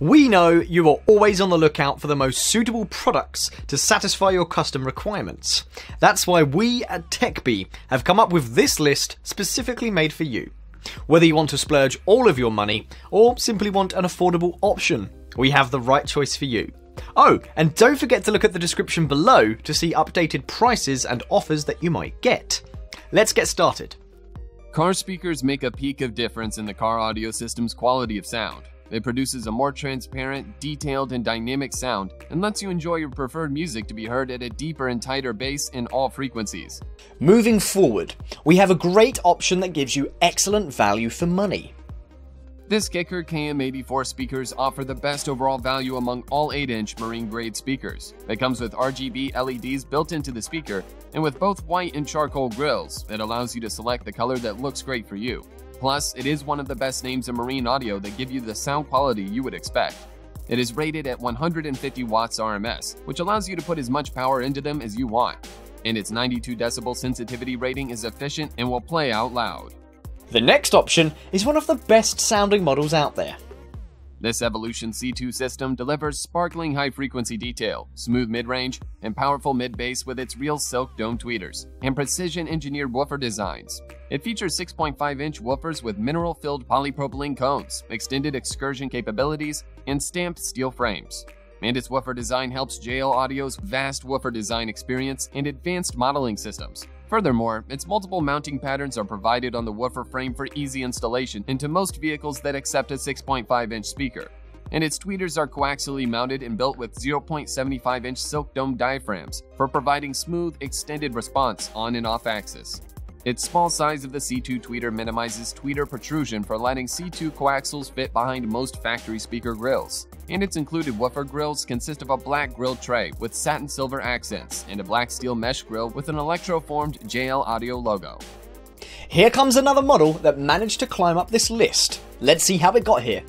We know you are always on the lookout for the most suitable products to satisfy your custom requirements. That's why we at TechBee have come up with this list specifically made for you. Whether you want to splurge all of your money or simply want an affordable option, we have the right choice for you. Oh, and don't forget to look at the description below to see updated prices and offers that you might get. Let's get started. Car speakers make a peak of difference in the car audio system's quality of sound. It produces a more transparent, detailed, and dynamic sound and lets you enjoy your preferred music to be heard at a deeper and tighter bass in all frequencies. Moving forward, we have a great option that gives you excellent value for money. This Kicker KM84 speakers offer the best overall value among all 8-inch marine-grade speakers. It comes with RGB LEDs built into the speaker, and with both white and charcoal grills, it allows you to select the color that looks great for you. Plus, it is one of the best names in marine audio that give you the sound quality you would expect. It is rated at 150 watts RMS, which allows you to put as much power into them as you want. And its 92 decibel sensitivity rating is efficient and will play out loud. The next option is one of the best sounding models out there. This Evolution C2 system delivers sparkling high frequency detail, smooth mid range, and powerful mid bass with its real silk dome tweeters and precision engineered woofer designs. It features 6.5 inch woofers with mineral filled polypropylene cones, extended excursion capabilities, and stamped steel frames. And its woofer design helps JL Audio's vast woofer design experience and advanced modeling systems. Furthermore, its multiple mounting patterns are provided on the woofer frame for easy installation into most vehicles that accept a 6.5 inch speaker. And its tweeters are coaxially mounted and built with 0.75 inch silk dome diaphragms for providing smooth, extended response on and off axis. Its small size of the C2 tweeter minimizes tweeter protrusion for letting C2 coaxials fit behind most factory speaker grills. And its included woofer grills consist of a black grill tray with satin silver accents and a black steel mesh grill with an electroformed JL Audio logo. Here comes another model that managed to climb up this list. Let's see how it got here.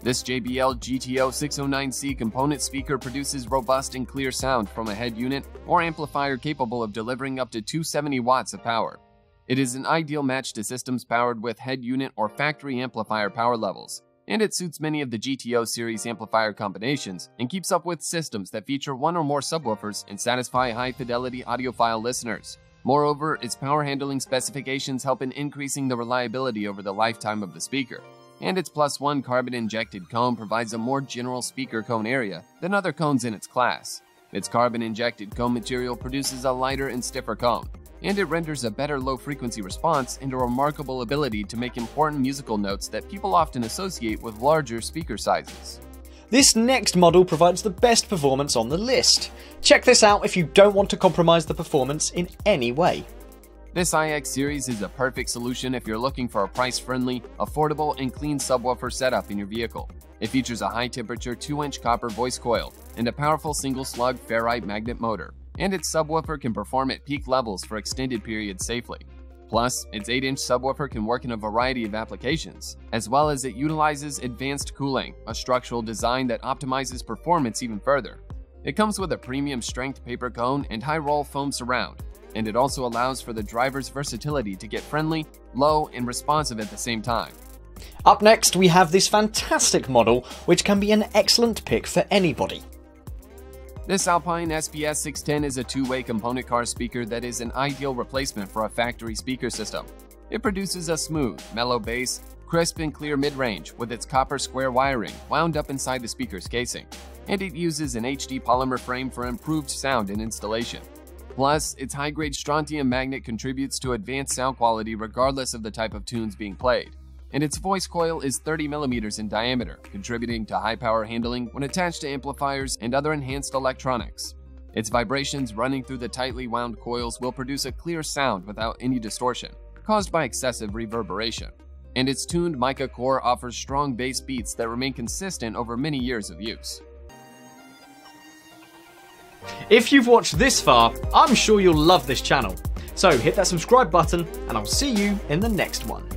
This JBL GTO 609C component speaker produces robust and clear sound from a head unit or amplifier capable of delivering up to 270 watts of power. It is an ideal match to systems powered with head unit or factory amplifier power levels, and it suits many of the GTO series amplifier combinations and keeps up with systems that feature one or more subwoofers and satisfy high fidelity audiophile listeners. Moreover, its power handling specifications help in increasing the reliability over the lifetime of the speaker and its plus one carbon injected cone provides a more general speaker cone area than other cones in its class. Its carbon injected cone material produces a lighter and stiffer cone, and it renders a better low frequency response and a remarkable ability to make important musical notes that people often associate with larger speaker sizes. This next model provides the best performance on the list. Check this out if you don't want to compromise the performance in any way. This IX series is a perfect solution if you're looking for a price-friendly, affordable, and clean subwoofer setup in your vehicle. It features a high-temperature 2-inch copper voice coil and a powerful single-slug ferrite magnet motor, and its subwoofer can perform at peak levels for extended periods safely. Plus, its 8-inch subwoofer can work in a variety of applications, as well as it utilizes advanced cooling, a structural design that optimizes performance even further. It comes with a premium strength paper cone and high roll foam surround, and it also allows for the driver's versatility to get friendly, low, and responsive at the same time. Up next, we have this fantastic model, which can be an excellent pick for anybody. This Alpine SPS 610 is a two-way component car speaker that is an ideal replacement for a factory speaker system. It produces a smooth, mellow bass, crisp and clear mid-range with its copper square wiring wound up inside the speaker's casing, and it uses an HD polymer frame for improved sound and installation. Plus, its high-grade strontium magnet contributes to advanced sound quality regardless of the type of tunes being played. And its voice coil is 30mm in diameter, contributing to high power handling when attached to amplifiers and other enhanced electronics. Its vibrations running through the tightly wound coils will produce a clear sound without any distortion, caused by excessive reverberation. And its tuned mica core offers strong bass beats that remain consistent over many years of use. If you've watched this far, I'm sure you'll love this channel. So hit that subscribe button and I'll see you in the next one.